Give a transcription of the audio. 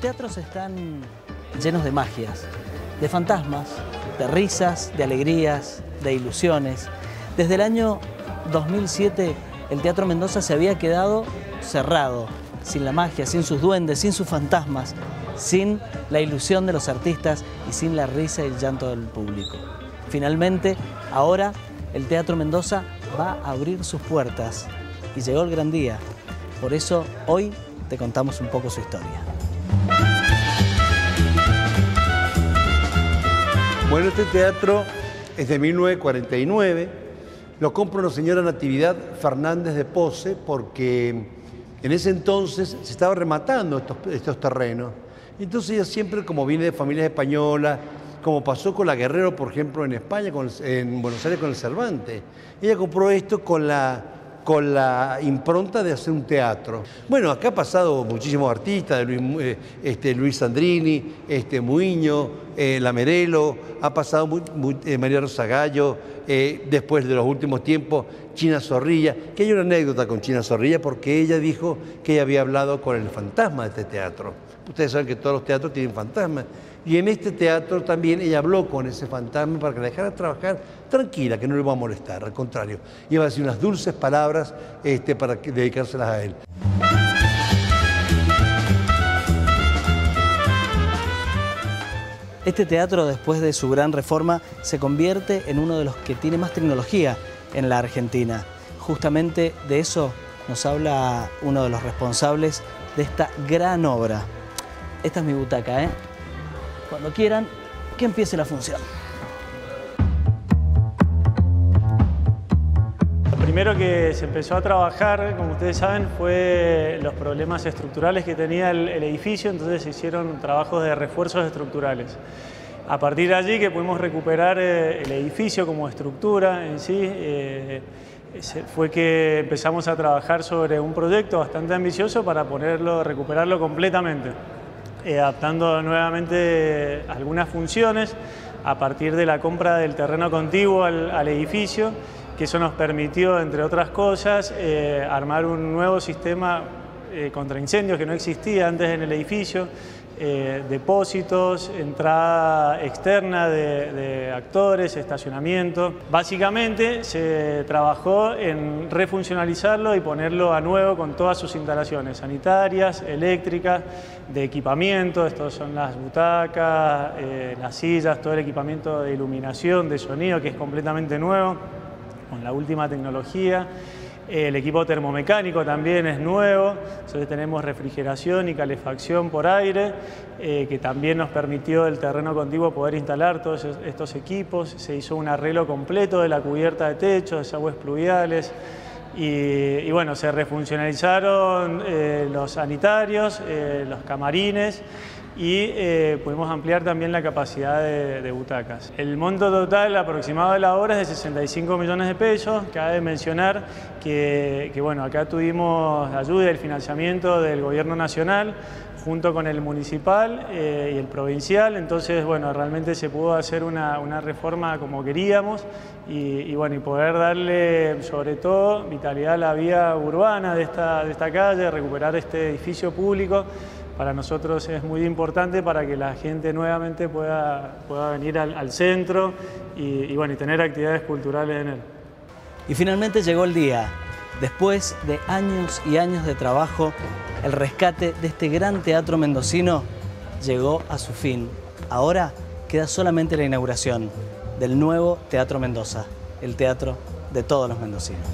teatros están llenos de magias, de fantasmas, de risas, de alegrías, de ilusiones. Desde el año 2007 el Teatro Mendoza se había quedado cerrado, sin la magia, sin sus duendes, sin sus fantasmas, sin la ilusión de los artistas y sin la risa y el llanto del público. Finalmente, ahora el Teatro Mendoza va a abrir sus puertas y llegó el gran día. Por eso hoy te contamos un poco su historia. Bueno, este teatro es de 1949. Lo compra una señora Natividad Fernández de Pose porque en ese entonces se estaba rematando estos, estos terrenos. Entonces ella siempre, como viene de familias españolas, como pasó con la Guerrero, por ejemplo, en España, en Buenos Aires con el Cervantes, ella compró esto con la con la impronta de hacer un teatro. Bueno, acá ha pasado muchísimos artistas, Luis, eh, este, Luis Sandrini, este, Muiño, eh, ha pasado eh, María Rosa Gallo, después de los últimos tiempos, China Zorrilla, que hay una anécdota con China Zorrilla porque ella dijo que ella había hablado con el fantasma de este teatro. Ustedes saben que todos los teatros tienen fantasmas. Y en este teatro también ella habló con ese fantasma para que la dejara trabajar tranquila, que no le va a molestar, al contrario. Iba a decir unas dulces palabras este, para dedicárselas a él. Este teatro, después de su gran reforma, se convierte en uno de los que tiene más tecnología en la Argentina. Justamente de eso nos habla uno de los responsables de esta gran obra. Esta es mi butaca, ¿eh? Cuando quieran, que empiece la función. Primero que se empezó a trabajar, como ustedes saben, fue los problemas estructurales que tenía el, edificio, entonces se hicieron trabajos de refuerzos estructurales. A partir de allí que pudimos recuperar eh, el edificio como estructura en sí, eh, fue que empezamos a trabajar sobre un proyecto bastante ambicioso para ponerlo, recuperarlo completamente. Eh, adaptando nuevamente algunas funciones a partir de la compra del terreno contiguo al, edificio, que eso nos permitió, entre otras cosas, eh, armar un nuevo sistema eh, contra incendios que no existía antes en el edificio, eh, depósitos, entrada externa de, actores, estacionamiento. Básicamente se trabajó en refuncionalizarlo y ponerlo a nuevo con todas sus instalaciones sanitarias, eléctricas, de equipamiento, estos son las butacas, eh, las sillas, todo el equipamiento de iluminación, de sonido que es completamente nuevo, con la última tecnología. El equipo termomecánico también es nuevo, entonces tenemos refrigeración y calefacción por aire, eh, que también nos permitió el terreno contiguo poder instalar todos estos equipos. Se hizo un arreglo completo de la cubierta de techo, de aguas pluviales, y, bueno, se refuncionalizaron eh, los sanitarios, eh, los camarines, y eh, pudimos ampliar también la capacidad de, butacas. El monto total aproximado de la obra es de 65 millones de pesos. Cabe mencionar que, bueno, acá tuvimos ayuda y el financiamiento del gobierno nacional junto con el municipal eh, y el provincial, entonces bueno, realmente se pudo hacer una, reforma como queríamos y, bueno, y poder darle sobre todo vitalidad a la vía urbana de esta, de esta calle, recuperar este edificio público para nosotros es muy importante para que la gente nuevamente pueda, pueda venir al, centro y, bueno, y tener actividades culturales en él. Y finalmente llegó el día. Después de años y años de trabajo, el rescate de este gran teatro mendocino llegó a su fin. Ahora queda solamente la inauguración del nuevo Teatro Mendoza, el teatro de todos los mendocinos.